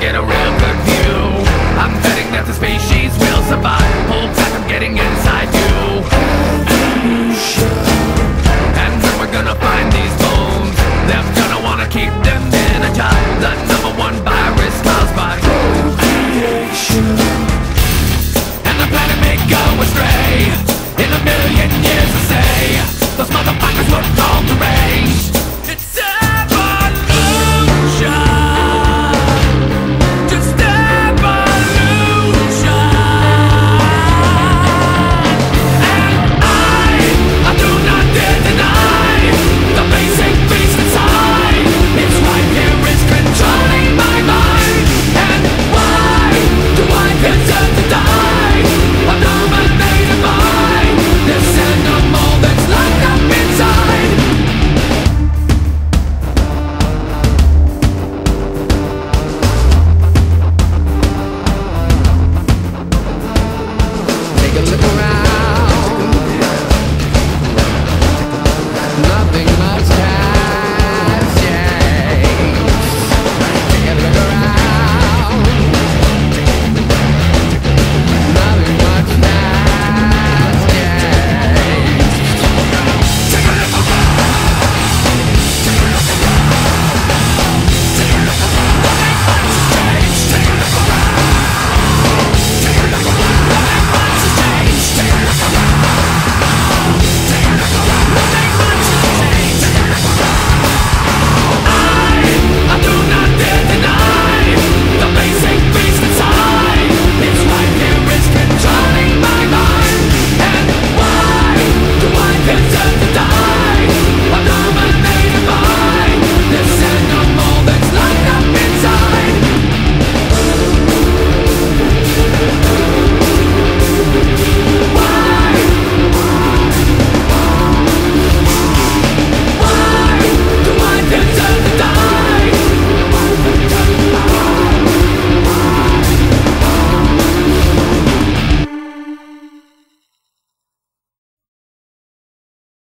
get a real good view. I'm betting that the species will survive. Hold tight, I'm getting inside.